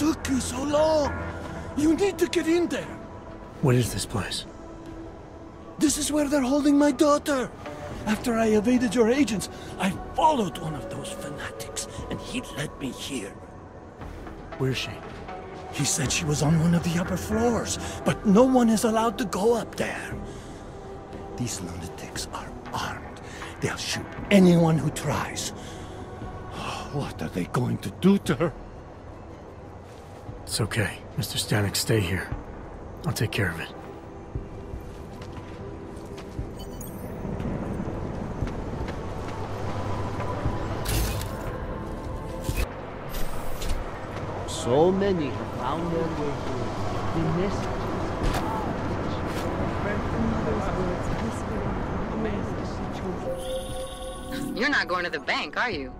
took you so long? You need to get in there. What is this place? This is where they're holding my daughter. After I evaded your agents, I followed one of those fanatics, and he led me here. Where's she? He said she was on one of the upper floors, but no one is allowed to go up there. These lunatics are armed. They'll shoot anyone who tries. Oh, what are they going to do to her? It's okay. Mr. Stanek, stay here. I'll take care of it. So many have found their way here. The messages. You're not going to the bank, are you?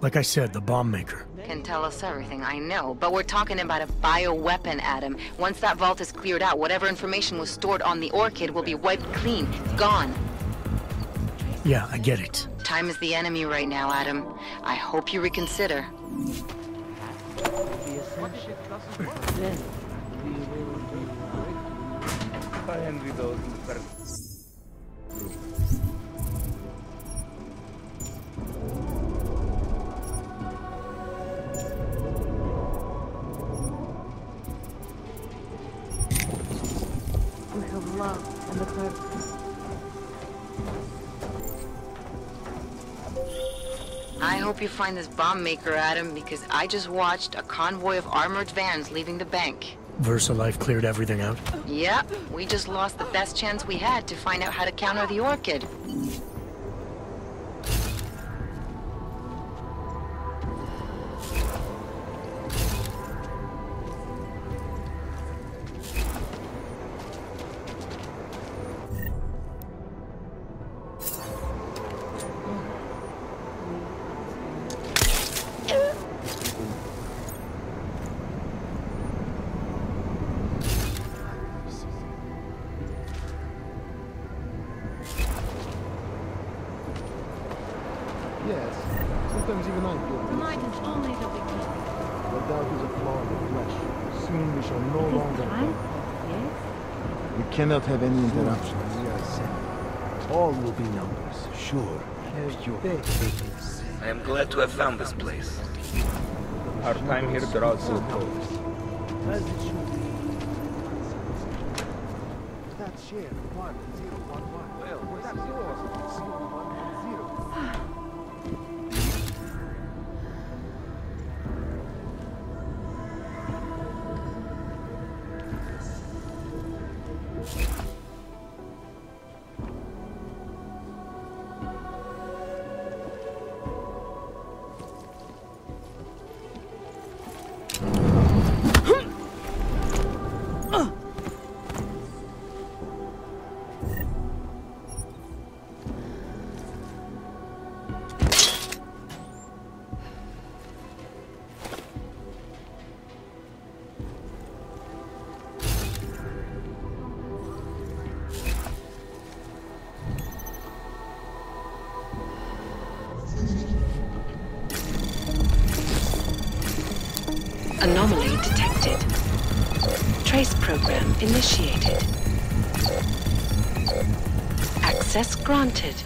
Like I said, the bomb maker. Can tell us everything, I know. But we're talking about a bioweapon, Adam. Once that vault is cleared out, whatever information was stored on the Orchid will be wiped clean. Gone. Yeah, I get it. Time is the enemy right now, Adam. I hope you reconsider. I hope you find this bomb maker, Adam, because I just watched a convoy of armored vans leaving the bank. VersaLife cleared everything out? Yep, we just lost the best chance we had to find out how to counter the Orchid. The is a flaw in the flesh. Soon we shall no It is longer time, doubt. yes? We cannot have any interruptions. We are sent. All will be numbers, sure. I am glad to have found this place. Our time here draws to a close. That share, one, zero, initiated. Access granted.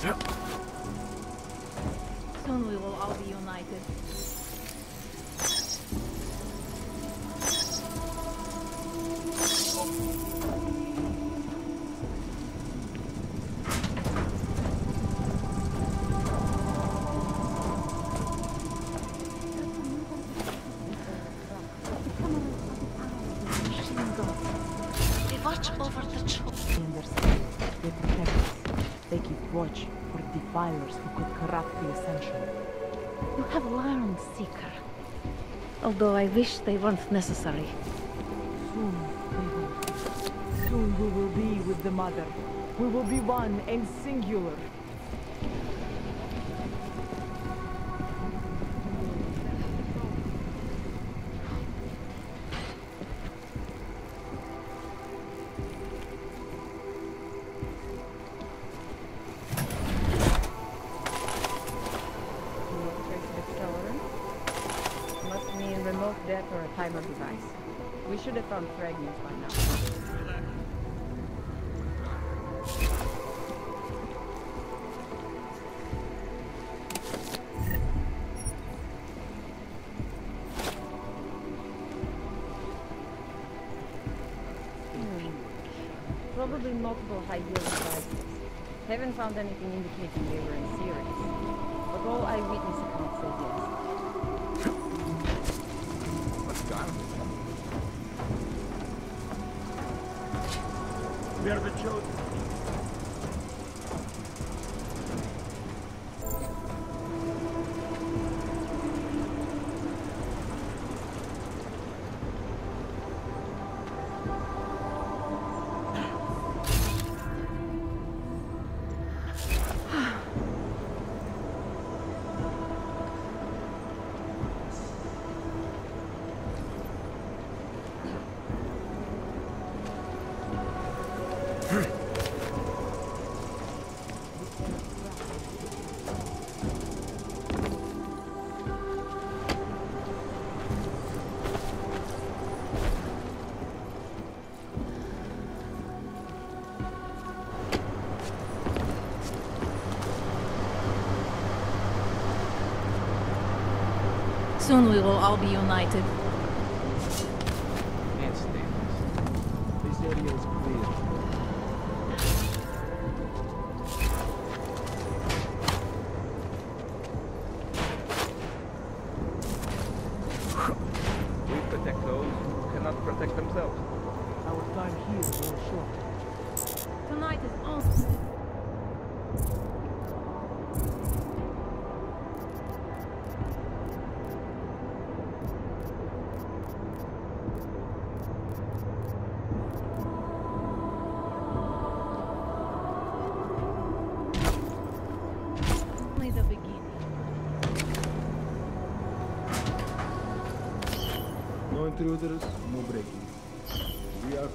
Soon we will all be united. Seeker. Although I wish they weren't necessary. Soon we will. Soon we will be with the Mother. We will be one and singular. A timer device. We should have found fragments by now. Hmm. Probably multiple high-yield devices. Haven't found anything indicating they were in series. But all eyewitness accounts say yes. We are the chosen. Soon we will all be united. No intruders, no breaking. We are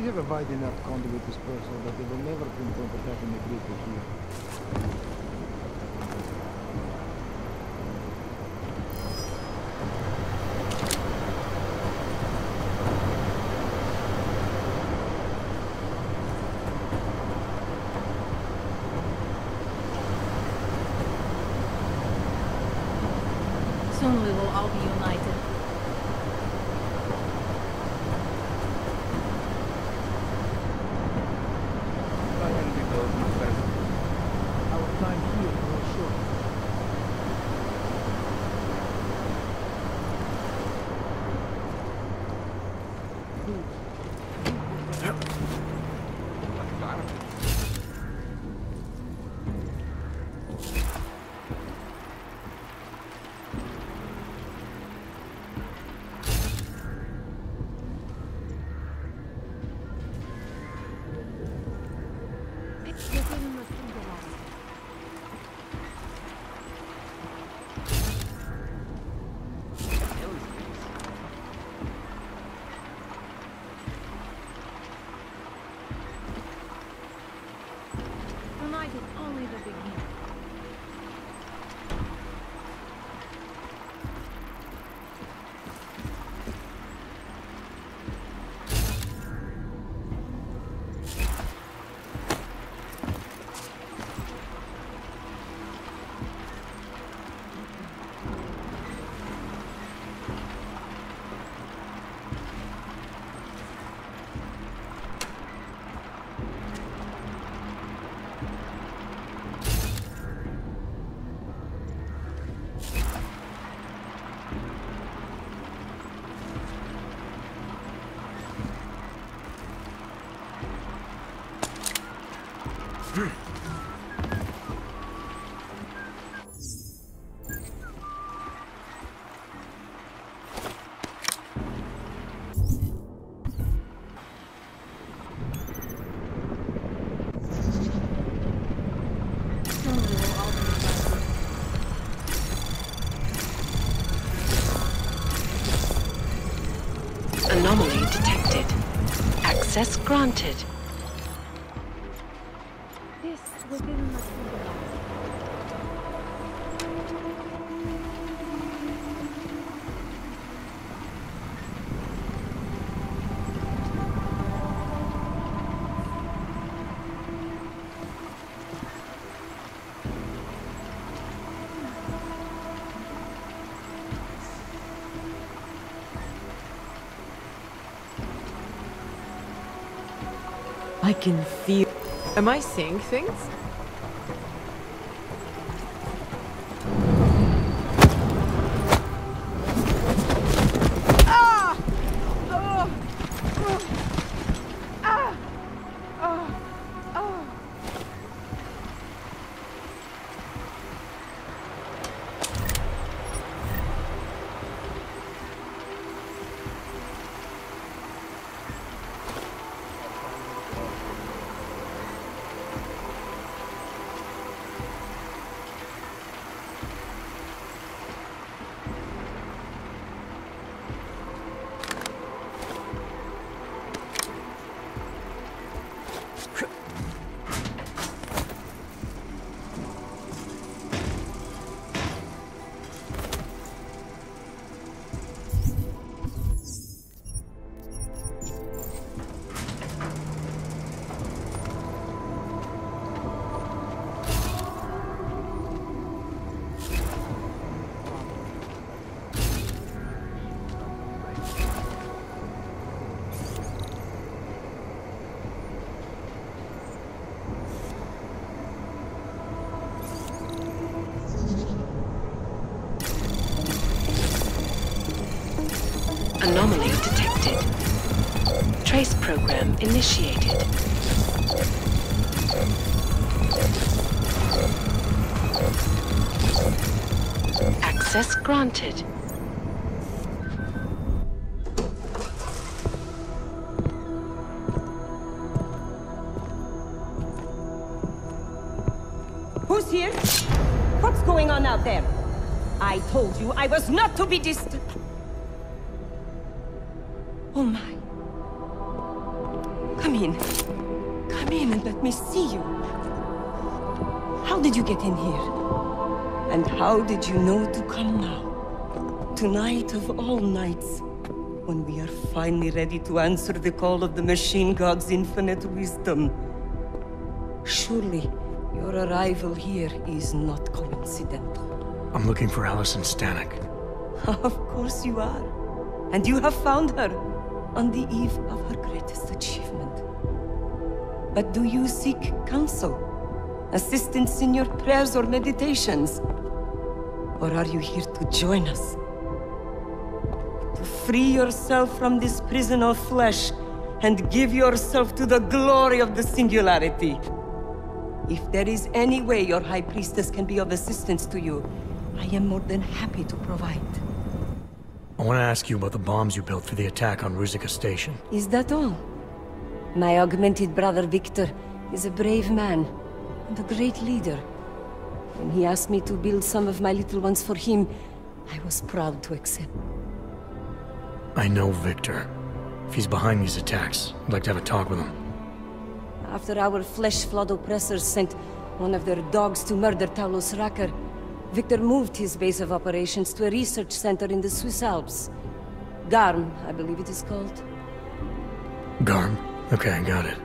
We have a wide enough conduit dispersal that they will never pinpoint attacking the group here. Access granted. Can feel. Am I seeing things? Initiated. Access granted. Who's here? What's going on out there? I told you I was not to be disturbed. Oh my. Come in. Come in and let me see you. How did you get in here? And how did you know to come now? Tonight of all nights, when we are finally ready to answer the call of the Machine God's infinite wisdom. Surely, your arrival here is not coincidental. I'm looking for Allison Stanek. Of course you are. And you have found her on the eve of her greatest achievement. But do you seek counsel? Assistance in your prayers or meditations? Or are you here to join us? To free yourself from this prison of flesh and give yourself to the glory of the singularity. If there is any way your High Priestess can be of assistance to you, I am more than happy to provide. I want to ask you about the bombs you built for the attack on Ruzicka Station. Is that all? My augmented brother Victor is a brave man and a great leader. When he asked me to build some of my little ones for him, I was proud to accept. I know Victor. If he's behind these attacks, I'd like to have a talk with him. After our flesh-flood oppressors sent one of their dogs to murder Talos Rucker, Victor moved his base of operations to a research center in the Swiss Alps. Garm, I believe it is called. Garm? Okay, I got it.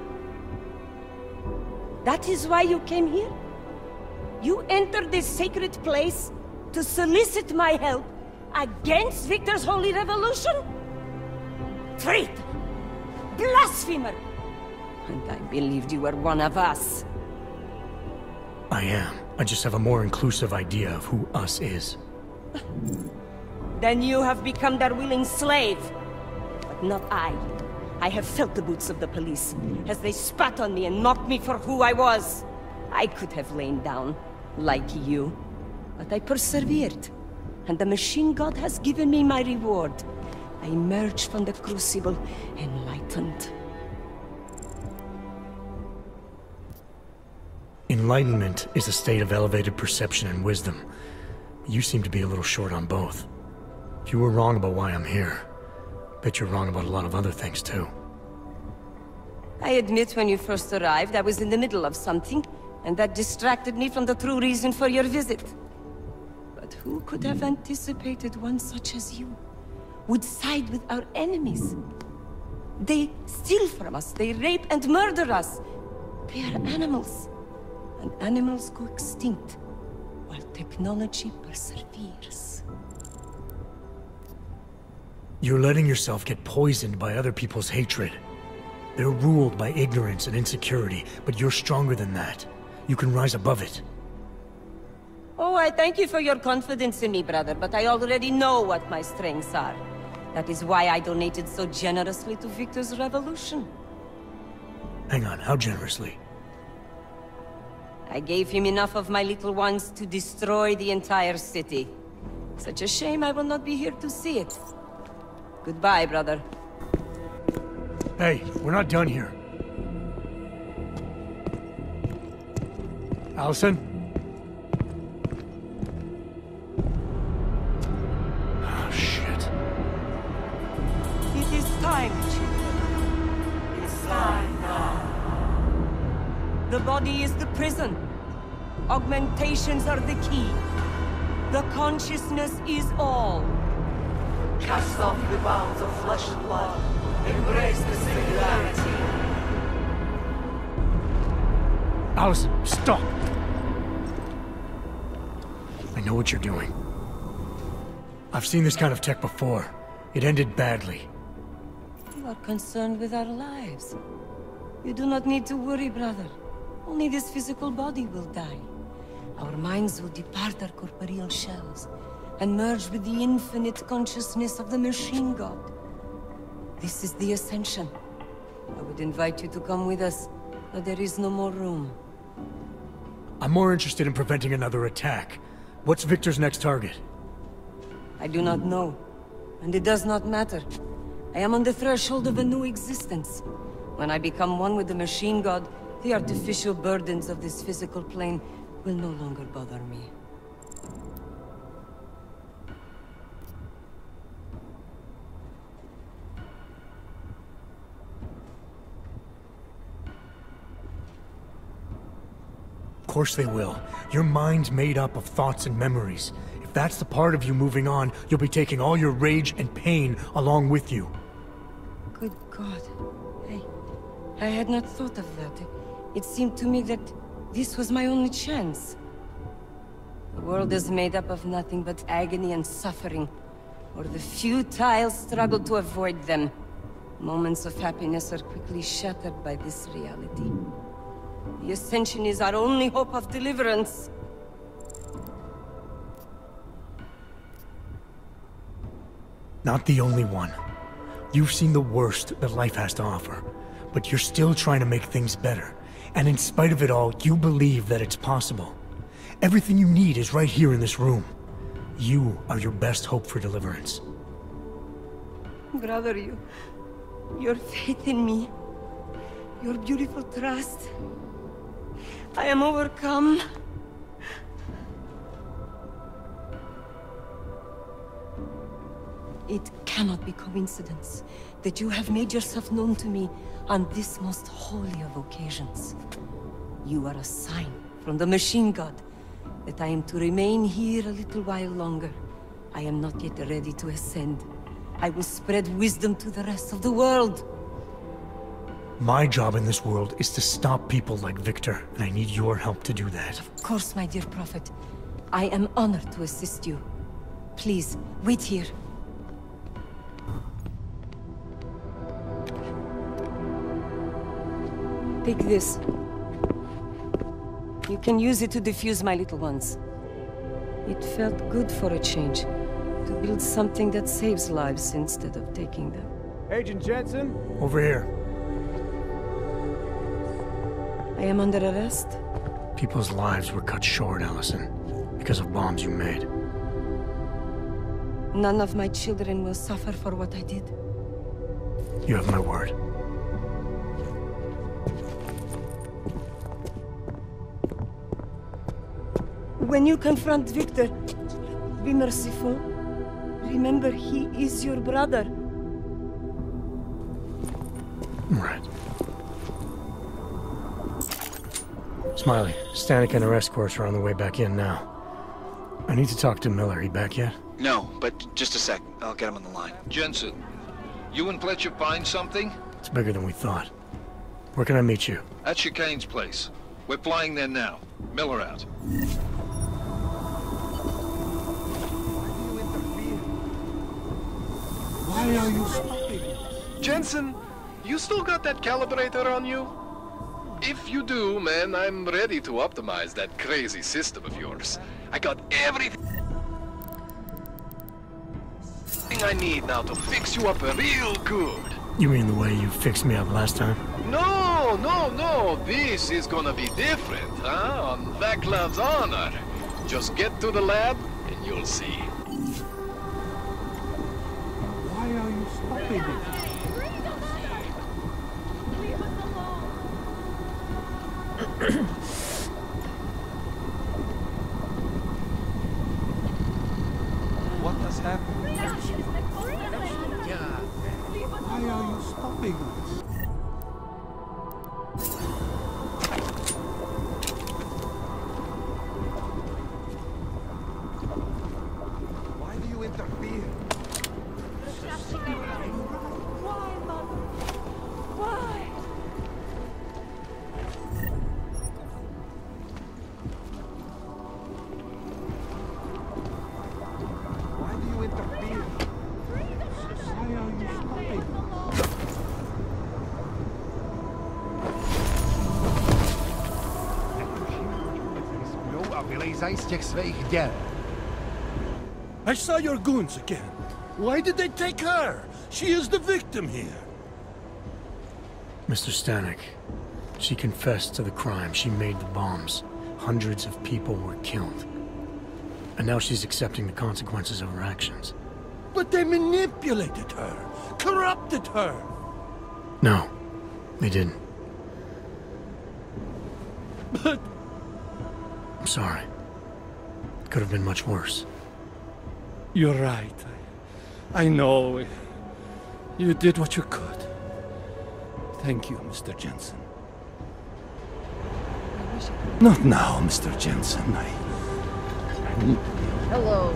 That is why you came here? You entered this sacred place to solicit my help against Victor's holy revolution? Traitor! Blasphemer! And I believed you were one of us. I am. I just have a more inclusive idea of who us is. Then you have become their willing slave. But not I. I have felt the boots of the police, as they spat on me and mocked me for who I was. I could have lain down, like you. But I persevered. And the Machine God has given me my reward. I emerged from the Crucible enlightened. Enlightenment is a state of elevated perception and wisdom. You seem to be a little short on both. You were wrong about why I'm here, bet you're wrong about a lot of other things too. I admit when you first arrived, I was in the middle of something, and that distracted me from the true reason for your visit. But who could have anticipated one such as you would side with our enemies? They steal from us, they rape and murder us. They are animals, and animals go extinct, while technology perseveres. You're letting yourself get poisoned by other people's hatred. They're ruled by ignorance and insecurity, but you're stronger than that. You can rise above it. Oh, I thank you for your confidence in me, brother, but I already know what my strengths are. That is why I donated so generously to Victor's revolution. Hang on, how generously? I gave him enough of my little ones to destroy the entire city. Such a shame I will not be here to see it. Goodbye, brother. Hey, we're not done here. Allison? The body is the prison. Augmentations are the key. The consciousness is all. Cast off the bounds of flesh and blood. Embrace the singularity. Allison, stop! I know what you're doing. I've seen this kind of tech before. It ended badly. You are concerned with our lives. You do not need to worry, brother. Only this physical body will die. Our minds will depart our corporeal shells and merge with the infinite consciousness of the Machine God. This is the Ascension. I would invite you to come with us, but there is no more room. I'm more interested in preventing another attack. What's Victor's next target? I do not know, and it does not matter. I am on the threshold of a new existence. When I become one with the Machine God, the artificial burdens of this physical plane will no longer bother me. Of course they will. Your mind's made up of thoughts and memories. If that's the part of you moving on, you'll be taking all your rage and pain along with you. Good God. I... I had not thought of that. It seemed to me that this was my only chance. The world is made up of nothing but agony and suffering, or the futile struggle to avoid them. Moments of happiness are quickly shattered by this reality. The Ascension is our only hope of deliverance. Not the only one. You've seen the worst that life has to offer, but you're still trying to make things better. And in spite of it all, you believe that it's possible. Everything you need is right here in this room. You are your best hope for deliverance. Brother, you... Your faith in me. Your beautiful trust. I am overcome. It cannot be coincidence that you have made yourself known to me on this most holy of occasions. You are a sign from the Machine God that I am to remain here a little while longer. I am not yet ready to ascend. I will spread wisdom to the rest of the world. My job in this world is to stop people like Victor, and I need your help to do that. Of course, my dear Prophet. I am honored to assist you. Please, wait here. Take this. You can use it to defuse my little ones. It felt good for a change. To build something that saves lives instead of taking them. Agent Jensen? Over here. I am under arrest? People's lives were cut short, Allison, because of bombs you made. None of my children will suffer for what I did. You have my word. When you confront Victor, be merciful. Remember, he is your brother. Right. Smiley, Stanek and her escorts are on the way back in now. I need to talk to Miller. He back yet? No, but just a sec. I'll get him on the line. Jensen, you and Fletcher find something? It's bigger than we thought. Where can I meet you? At Chicane's place. We're flying there now. Miller out. Why are you stopping? Jensen, you still got that calibrator on you? If you do, man, I'm ready to optimize that crazy system of yours. I got everything I need now to fix you up real good. You mean the way you fixed me up last time? No, no, no. This is gonna be different, huh? On Vaclav's honor. Just get to the lab and you'll see. You a vylejzaj z těch svých děl. I saw your goons again. Why did they take her? She is the victim here. Mr. Stanek, she confessed to the crime. She made the bombs. Hundreds of people were killed. And now she's accepting the consequences of her actions. But they manipulated her, corrupted her. No, they didn't. But I'm sorry. It could have been much worse. you're right. I, I know. You did what you could. Thank you, Mr. Jensen. Not now, Mr. Jensen. I... I need... Hello,